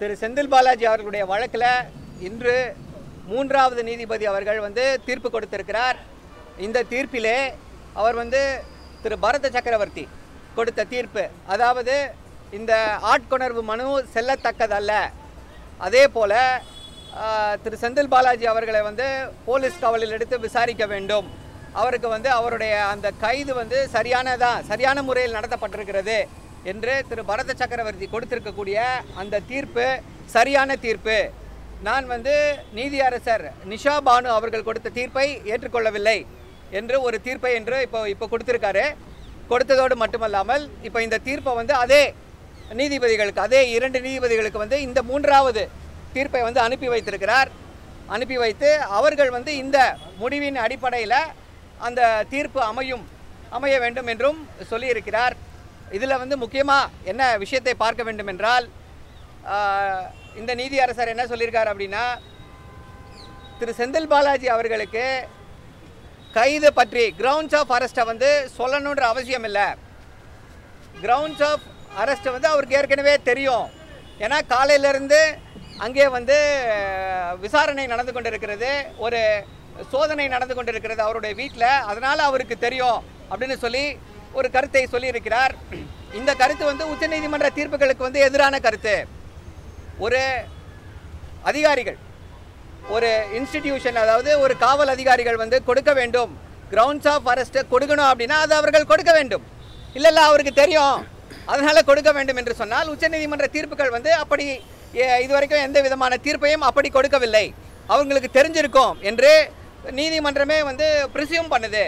திரு செந்தில் பாலாஜி அவர்களுடைய வழக்கில் இன்று மூன்றாவது நீதிபதி அவர்கள் வந்து தீர்ப்பு கொடுத்திருக்கிறார். இந்த தீர்ப்பிலே அவர் வந்து திரு பரத சக்கரவர்த்தி கொடுத்த தீர்ப்பு. அதாவது இந்த ஆட்கொணர்வு மனு செல்லத்தக்கதல்ல. அதே போல் திரு செந்தில் பாலாஜி அவர்களை வந்து போலீஸ் காவலில் எடுத்து விசாரிக்க வேண்டும். அவருக்கு வந்து அவருடைய அந்த கைது வந்து சரியானதான் சரியான முறையில் நடத்தப்பட்டிருக்கிறது. என்று திரு பரத சக்கரவர்த்தி கொடுத்திருக்கக்கூடிய அந்த தீர்ப்பு சரியான தீர்ப்பு. நான் வந்து நீதியரசர் நிஷா பானு அவர்கள் கொடுத்த தீர்ப்பை ஏற்றுக்கொள்ளவில்லை என்று ஒரு தீர்ப்பை என்று இப்போ இப்போ கொடுத்துருக்காரு. கொடுத்ததோடு மட்டுமல்லாமல் இப்போ இந்த தீர்ப்பை வந்து அதே நீதிபதிகளுக்கு அதே இரண்டு நீதிபதிகளுக்கு வந்து இந்த மூன்றாவது தீர்ப்பை வந்து அனுப்பி வைத்திருக்கிறார். அனுப்பி வைத்து அவர்கள் வந்து இந்த முடிவின் அடிப்படையில் அந்த தீர்ப்பு அமையும் அமைய வேண்டும் என்றும் சொல்லியிருக்கிறார். இதில் வந்து முக்கியமாக என்ன விஷயத்தை பார்க்க வேண்டும் என்றால் இந்த நீதி அரசர் என்ன சொல்லியிருக்கார் அப்படின்னா திரு செந்தில் பாலாஜி அவர்களுக்கு கைது பற்றி கிரவுண்ட்ஸ் ஆஃப் அரெஸ்ட்டை வந்து சொல்லணுன்ற அவசியம் இல்லை. கிரவுண்ட்ஸ் ஆஃப் அரெஸ்ட் வந்து அவருக்கு ஏற்கனவே தெரியும். ஏன்னா காலையிலேருந்து அங்கே வந்து விசாரணை நடந்து கொண்டிருக்கிறது ஒரு சோதனை நடந்து கொண்டிருக்கிறது அவருடைய வீட்டில் அதனால் அவருக்கு தெரியும் அப்படின்னு சொல்லி ஒரு கருத்தை சொல்லியிருக்கிறார். இந்த கருத்து வந்து உச்சநீதிமன்ற தீர்ப்புகளுக்கு வந்து எதிரான கருத்து. ஒரு அதிகாரிகள் ஒரு இன்ஸ்டிடியூஷன் அதாவது ஒரு காவல் அதிகாரிகள் வந்து கொடுக்க வேண்டும். கிரவுண்ட்ஸ் ஆஃப் அரெஸ்ட்டை கொடுக்கணும் அப்படின்னா அது அவர்கள் கொடுக்க வேண்டும். இல்லை இல்லை அவருக்கு தெரியும். அதனால் கொடுக்க வேண்டும் என்று சொன்னால் உச்சநீதிமன்ற தீர்ப்புகள் வந்து அப்படி இதுவரைக்கும் எந்த விதமான தீர்ப்பையும் அப்படி கொடுக்கவில்லை. அவங்களுக்கு தெரிஞ்சிருக்கும் என்று நீதிமன்றமே வந்து ப்ரிசியூம் பண்ணுது.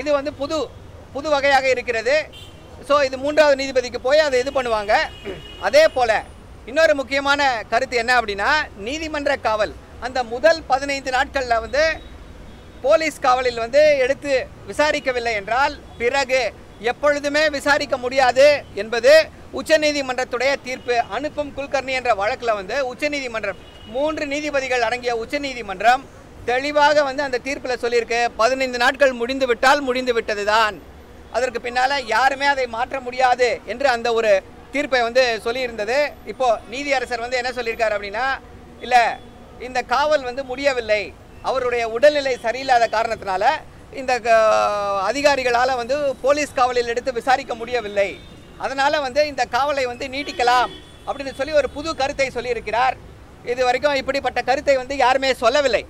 இது வந்து புது புது வகையாக இருக்கிறது. ஸோ இது மூன்றாவது நீதிபதிக்கு போய் அதை இது பண்ணுவாங்க. அதே போல் இன்னொரு முக்கியமான கருத்து என்ன அப்படின்னா நீதிமன்ற காவல். அந்த முதல் பதினைந்து நாட்களில் வந்து போலீஸ் காவலில் வந்து எடுத்து விசாரிக்கவில்லை என்றால் பிறகு எப்பொழுதுமே விசாரிக்க முடியாது என்பது உச்சநீதிமன்றத்துடைய தீர்ப்பு. அனுப்பும் குல்கர்னி என்ற வழக்கில் வந்து உச்சநீதிமன்றம் மூன்று நீதிபதிகள் அடங்கிய உச்சநீதிமன்றம் தெளிவாக வந்து அந்த தீர்ப்பில் சொல்லியிருக்கு. பதினைந்து நாட்கள் முடிந்து விட்டால் முடிந்து விட்டது தான் அதற்கு பின்னால் யாருமே அதை மாற்ற முடியாது என்று அந்த ஒரு தீர்ப்பை வந்து சொல்லியிருந்தது. இப்போது நீதியரசர் வந்து என்ன சொல்லியிருக்காரு அப்படின்னா இல்லை இந்த காவல் வந்து முடியவில்லை. அவருடைய உடல்நிலை சரியில்லாத காரணத்தினால இந்த அதிகாரிகளால் வந்து போலீஸ் காவலில் எடுத்து விசாரிக்க முடியவில்லை. அதனால் வந்து இந்த காவலை வந்து நீட்டிக்கலாம். அப்படின்னு சொல்லி ஒரு புது கருத்தை சொல்லியிருக்கிறார். இது வரைக்கும் இப்படிப்பட்ட கருத்தை வந்து யாருமே சொல்லவில்லை.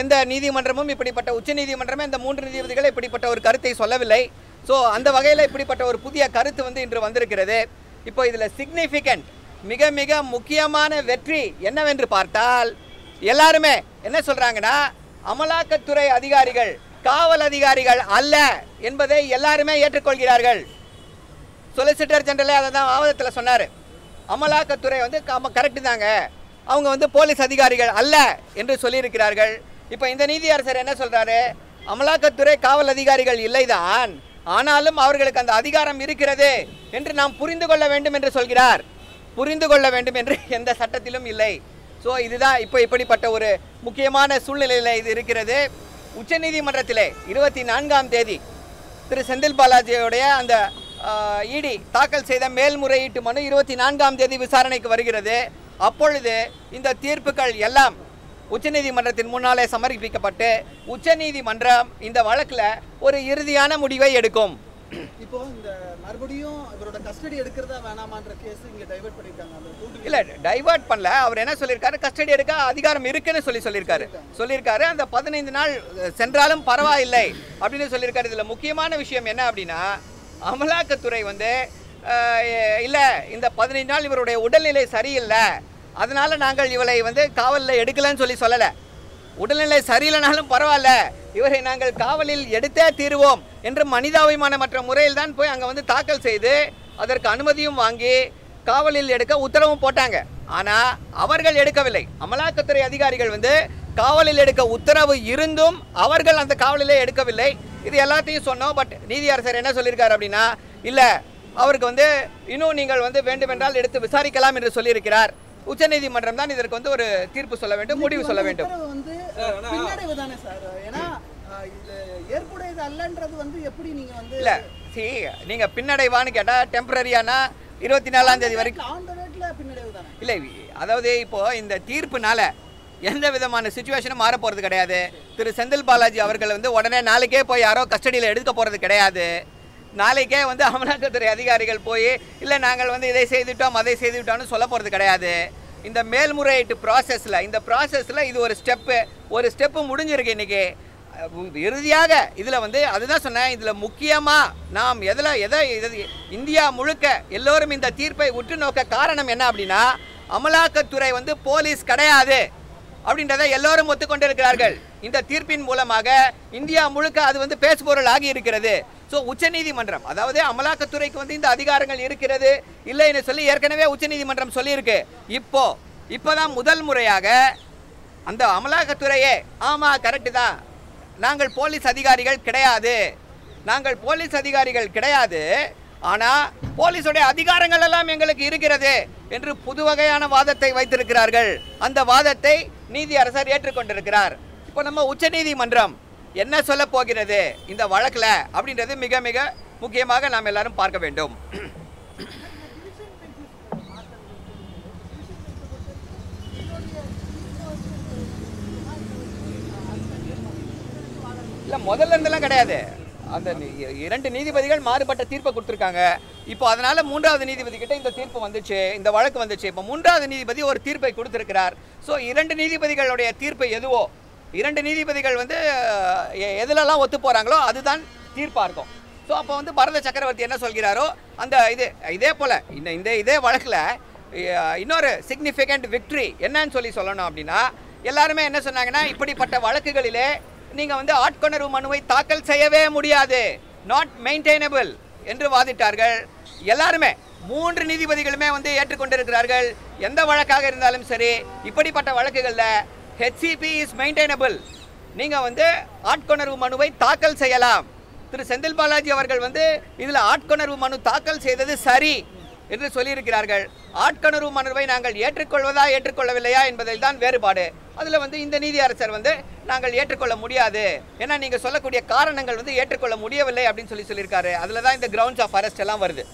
எந்த நீதிமன்றமும் இப்படிப்பட்ட உச்சநீதிமன்றமே இந்த மூன்று நீதிபதிகள் இப்படிப்பட்ட ஒரு கருத்தை சொல்லவில்லை. ஸோ அந்த வகையில் இப்படிப்பட்ட ஒரு புதிய கருத்து வந்து இன்று வந்திருக்கிறது. இப்போ இதில் சிக்னிஃபிகண்ட் மிக மிக முக்கியமான வெற்றி என்னவென்று பார்த்தால் எல்லாருமே என்ன சொல்கிறாங்கன்னா அமலாக்கத்துறை அதிகாரிகள் காவல் அதிகாரிகள் அல்ல என்பதை எல்லாருமே ஏற்றுக்கொள்கிறார்கள். சொலிசிட்டர் ஜெனரலே அதை தான் ஆவதத்தில் சொன்னார். அமலாக்கத்துறை வந்து கரெக்டு தாங்க. அவங்க வந்து போலீஸ் அதிகாரிகள் அல்ல என்று சொல்லியிருக்கிறார்கள். இப்போ இந்த நீதியரசர் என்ன சொல்கிறாரு அமலாக்கத்துறை காவல் அதிகாரிகள் இல்லைதான். ஆனாலும் அவர்களுக்கு அந்த அதிகாரம் இருக்கிறது என்று நாம் புரிந்து கொள்ள வேண்டும் என்று சொல்கிறார். புரிந்து கொள்ள வேண்டும் என்று எந்த சட்டத்திலும் இல்லை. ஸோ இதுதான் இப்போ இப்படிப்பட்ட ஒரு முக்கியமான சூழ்நிலையில் இது இருக்கிறது. உச்சநீதிமன்றத்திலே இருபத்தி நான்காம் தேதி திரு செந்தில் பாலாஜியுடைய அந்த இடி தாக்கல் செய்த மேல்முறையீட்டு மனு இருபத்தி நான்காம் தேதி விசாரணைக்கு வருகிறது. அப்பொழுது இந்த தீர்ப்புகள் எல்லாம் உச்சநீதிமன்றத்தின் முன்னாலே சமர்ப்பிக்கப்பட்டு உச்சநீதிமன்றம் இந்த வழக்கில் ஒரு இறுதியான முடிவை எடுக்கும். இப்போ இந்த மறுபடியும் இவரோட கஸ்டடி எடுக்கிறதா வேணாமான்ற கேஸ் இங்க டைவர்ட் பண்ணிருக்காங்க. இல்லை டைவர்ட் பண்ணல. அவர் என்ன சொல்லியிருக்காரு கஸ்டடி எடுக்க அதிகாரம் இருக்குன்னு சொல்லி சொல்லியிருக்காரு சொல்லியிருக்காரு அந்த பதினைந்து நாள் சென்றாலும் பரவாயில்லை அப்படின்னு சொல்லியிருக்காரு இதில் முக்கியமான விஷயம் என்ன அப்படின்னா அமலாக்கத்துறை வந்து இல்லை இந்த பதினைந்து நாள் இவருடைய உடல்நிலை சரியில்லை. அதனால் நாங்கள் இவளை வந்து காவலில் எடுக்கலன்னு சொல்லி சொல்லலை. உடல்நிலை சரியில்லைனாலும் பரவாயில்ல. இவரை நாங்கள் காவலில் எடுத்தே தீருவோம் என்று மனிதாபிமானமற்ற முறையில் தான் போய் அங்கே வந்து தாக்கல் செய்து அதற்கு அனுமதியும் வாங்கி காவலில் எடுக்க உத்தரவும் போட்டாங்க. ஆனால் அவர்கள் எடுக்கவில்லை. அமலாக்கத்துறை அதிகாரிகள் வந்து காவலில் எடுக்க உத்தரவு இருந்தும் அவர்கள் அந்த காவலிலே எடுக்கவில்லை. இது எல்லாத்தையும் சொன்னோம். பட் நீதியரசர் என்ன சொல்லியிருக்காரு அப்படின்னா இல்லை அவருக்கு வந்து இன்னும் நீங்கள் வந்து வேண்டுமென்றால் எடுத்து விசாரிக்கலாம் என்று சொல்லியிருக்கிறார். உச்சநீதிமன்றம் தான் இதற்கு வந்து ஒரு தீர்ப்பு சொல்ல வேண்டும் முடிவு சொல்ல வேண்டும். சார்? நீங்க வந்து இல்ல சி நீங்க பின்னடைவான்னு கேட்டா டெம்பரரியானா இருபத்தி நாலாம் தேதி வரைக்கும் இல்லை அதாவது இப்போ இந்த தீர்ப்புனால எந்த விதமான சுச்சுவேஷனும் மாற போகிறது கிடையாது. திரு செந்தில் பாலாஜி அவர்கள் வந்து உடனே நாளைக்கே போய் யாரோ கஸ்டடியில் எடுக்க போகிறது கிடையாது. நாளைக்கே வந்து அமலாக்கத்துறை அதிகாரிகள் போய் இல்லை நாங்கள் வந்து இதை செய்துட்டோம் அதை செய்துவிட்டோம்னு சொல்ல போகிறது கிடையாது. இந்த மேல்முறையீட்டு ப்ராசஸில் இந்த ப்ராசஸில் இது ஒரு ஸ்டெப்பு ஒரு ஸ்டெப்பு முடிஞ்சிருக்கு இன்னைக்கு. இறுதியாக இதில் வந்து அதுதான் சொன்னேன் இதில் முக்கியமாக நாம் எதில் எதை இது இந்தியா முழுக்க எல்லோரும் இந்த தீர்ப்பை உற்று நோக்க காரணம் என்ன அப்படின்னா அமலாக்கத்துறை வந்து போலீஸ் கிடையாது அப்படின்றத எல்லோரும் ஒத்துக்கொண்டிருக்கிறார்கள். இந்த தீர்ப்பின் மூலமாக இந்தியா முழுக்க அது வந்து பேசுபொருள் ஆகி இருக்கிறது. ஸோ உச்சநீதிமன்றம் அதாவது அமலாக்கத்துறைக்கு வந்து இந்த அதிகாரங்கள் இருக்கிறது இல்லைன்னு சொல்லி ஏற்கனவே உச்சநீதிமன்றம் சொல்லியிருக்கு. இப்போ இப்போதான் முதல் முறையாக அந்த அமலாக்கத்துறையே ஆமாம் கரெக்டு தான். நாங்கள் போலீஸ் அதிகாரிகள் கிடையாது. நாங்கள் போலீஸ் அதிகாரிகள் கிடையாது. ஆனால் போலீஸுடைய அதிகாரங்கள் எல்லாம் எங்களுக்கு இருக்கிறது என்று புது வகையான வாதத்தை வைத்திருக்கிறார்கள். அந்த வாதத்தை நீதி அரசர் ஏற்றுக்கொண்டிருக்கிறார். இப்போ நம்ம உச்சநீதிமன்றம் என்ன சொல்ல போகிறது இந்த வழக்கில் அப்படின்றது மிக மிக முக்கியமாக நாம் எல்லாரும் பார்க்க வேண்டும். இல்லை முதல்ல இருந்தெல்லாம் கிடையாது. அந்த இரண்டு நீதிபதிகள் மாறுபட்ட தீர்ப்பை கொடுத்துருக்காங்க. இப்போ அதனால மூன்றாவது நீதிபதி கிட்ட இந்த தீர்ப்பு வந்துச்சு இந்த வழக்கு வந்துச்சு. இப்போ மூன்றாவது நீதிபதி ஒரு தீர்ப்பை கொடுத்துருக்கிறார். ஸோ இரண்டு நீதிபதிகளுடைய தீர்ப்பு எதுவோ இரண்டு நீதிபதிகள் வந்து எதுலலாம் எ- ஒத்து போகிறாங்களோ அதுதான் தீர்ப்பாக இருக்கும் ஸோ அப்போ வந்து பரத சக்கரவர்த்தி என்ன சொல்கிறாரோ அந்த இது இதே போல் இந்த இந்த இதே வழக்கில் இன்னொரு சிக்னிஃபிகண்ட் விக்ட்ரி என்னன்னு சொல்லி சொல்லணும் அப்படின்னா எல்லாருமே என்ன சொன்னாங்கன்னா இப்படிப்பட்ட வழக்குகளிலே நீங்கள் வந்து ஆட்கொணர்வு மனுவை தாக்கல் செய்யவே முடியாது. நாட் மெயின்டைனபிள் என்று வாதிட்டார்கள். எல்லாருமே மூன்று நீதிபதிகளுமே வந்து ஏற்றுக்கொண்டிருக்கிறார்கள். எந்த வழக்காக இருந்தாலும் சரி இப்படிப்பட்ட வழக்குகளில் ஹெச்சிபி இஸ் மெயின்டைனபிள் நீங்கள் வந்து ஆட்கொணர்வு மனுவை தாக்கல் செய்யலாம். திரு செந்தில் பாலாஜி அவர்கள் வந்து இதில் ஆட்கொணர்வு மனு தாக்கல் செய்தது சரி என்று சொல்லியிருக்கிறார்கள். ஆட்கொணர்வு மனுவை நாங்கள் ஏற்றுக்கொள்வதா ஏற்றுக்கொள்ளவில்லையா என்பதில் தான் வேறுபாடு. அதில் வந்து இந்த நீதியரசர் வந்து நாங்கள் ஏற்றுக்கொள்ள முடியாது. ஏன்னா நீங்கள் சொல்லக்கூடிய காரணங்கள் வந்து ஏற்றுக்கொள்ள முடியவில்லை அப்படின்னு சொல்லி சொல்லியிருக்காரு. அதில் தான் இந்த கிரவுண்ட்ஸ் ஆஃப் அரெஸ்ட் எல்லாம் வருது.